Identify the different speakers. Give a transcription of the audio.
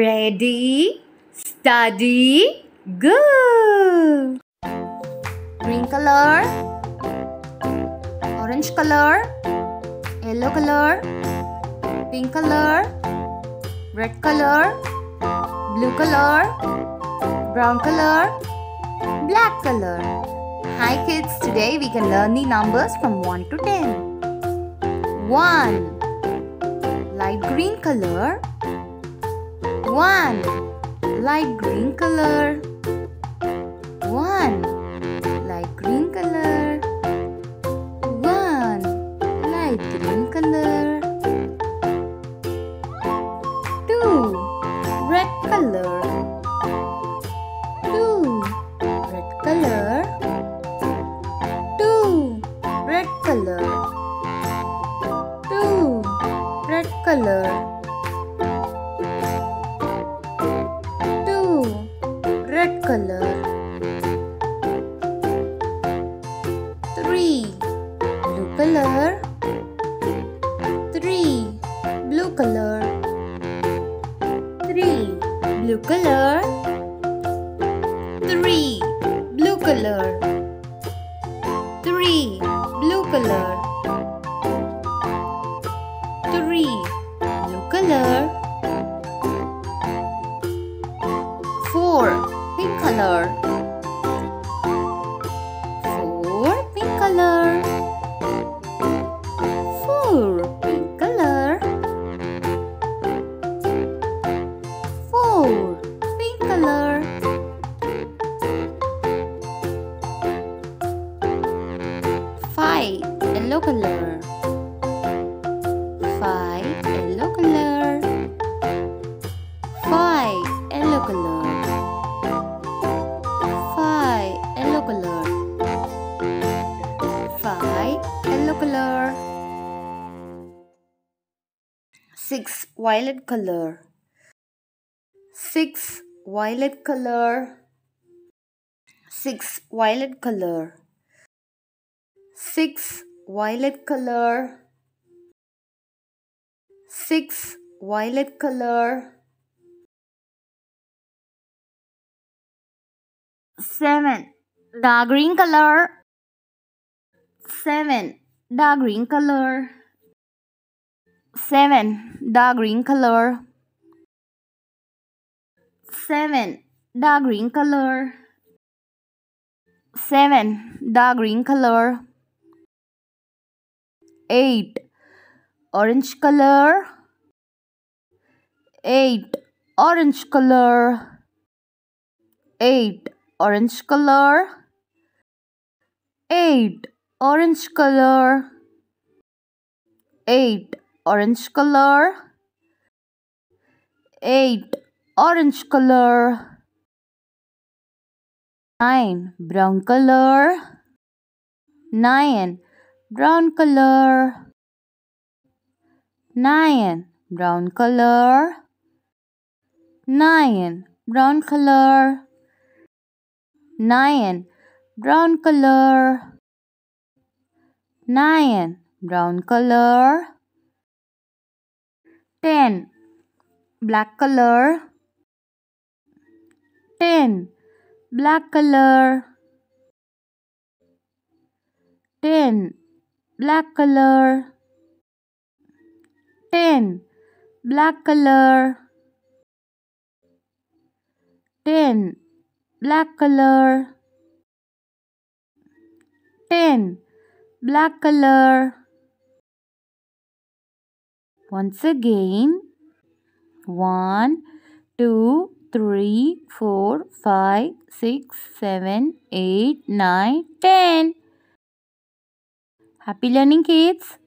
Speaker 1: Ready, study, go!
Speaker 2: green color, orange color, yellow color, pink color, red color, blue color, brown color, black color. Hi kids, today we can learn the numbers from 1 to 10. 1. Light green color. 1. Light green color. Color. three. Blue color three. Blue color three. Blue color three. Blue color three. Blue color pink color. Four pink color. Four pink color. Four pink color. Five yellow color violet color. Six violet color. Six violet color. Six violet color. Six violet color. Seven dark green color. Seven dark green color seven. Dark green color. Seven. Dark green color. Seven. Dark green color. Eight. Orange color. Eight. Orange color. Eight. Orange color. Eight. Orange color. Eight orange color. Eight orange color. Nine brown color. Nine brown color. Nine brown color. Nine brown color. Nine brown color. Nine brown color ten. Black color. Ten. Black color. Ten. Black color. Ten. Black color. Ten. Black color. Ten. Black color once again. One two three four five six seven eight nine ten. Happy learning kids